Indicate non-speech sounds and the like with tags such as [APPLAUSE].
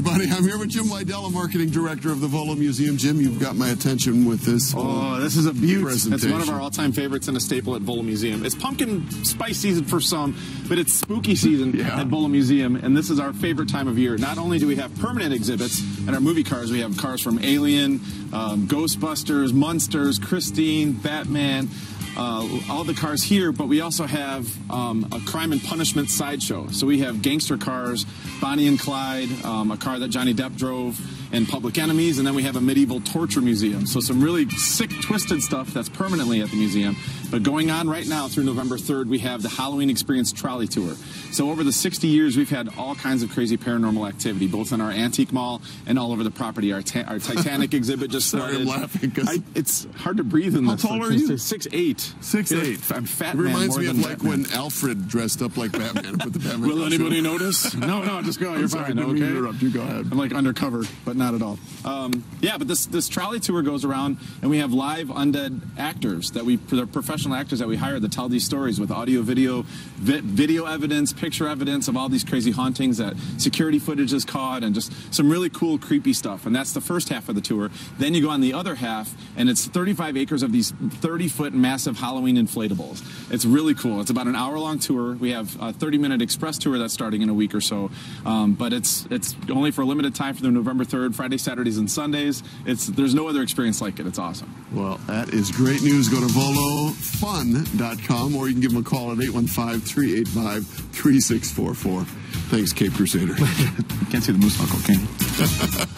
everybody. I'm here with Jim Wojdyla, Marketing Director of the Volo Museum. Jim, you've got my attention with this. Oh, this is a beaut. It's one of our all-time favorites and a staple at Volo Museum. It's pumpkin spice season for some, but it's spooky season [LAUGHS] Yeah. at Volo Museum, and this is our favorite time of year. Not only do we have permanent exhibits in our movie cars, we have cars from Alien, um, Ghostbusters, Munsters, Christine, Batman. Uh, all the cars here, but we also have um, a crime and punishment sideshow. So we have gangster cars, Bonnie and Clyde, um, a car that Johnny Depp drove, and Public Enemies, and then we have a medieval torture museum. So some really sick, twisted stuff that's permanently at the museum. But going on right now through November 3rd, we have the Halloween Experience Trolley Tour. So over the 60 years, we've had all kinds of crazy paranormal activity, both in our antique mall and all over the property. Our, ta- our Titanic [LAUGHS] exhibit just started. I'm laughing 'cause- I- it's hard to breathe in How this. tall are you? Six eight. Six eight. I'm fat It man reminds me of like Batman. when Alfred dressed up like Batman and put the Batman. Will anybody notice? No, no, just go. You're sorry, fine. mean okay. interrupt you. Go ahead. I'm like undercover, but not at all. Um, yeah, but this this trolley tour goes around, and we have live undead actors that we, they're professional actors that we hire that tell these stories with audio, video, vi- video evidence, picture evidence of all these crazy hauntings that security footage is caught, and just some really cool, creepy stuff. And that's the first half of the tour. Then you go on the other half, and it's 35 acres of these 30 foot massive Halloween inflatables. It's really cool. It's about an hour long tour. We have a 30 minute express tour that's starting in a week or so, um, but it's it's only for a limited time for the November 3rd, Friday, Saturdays, and Sundays. It's there's no other experience like it. It's awesome. Well, that is great news. Go to volofun.com or you can give them a call at 815 385 3644. Thanks, Cape Crusader. [LAUGHS] Can't see the moose knuckle, can you? [LAUGHS]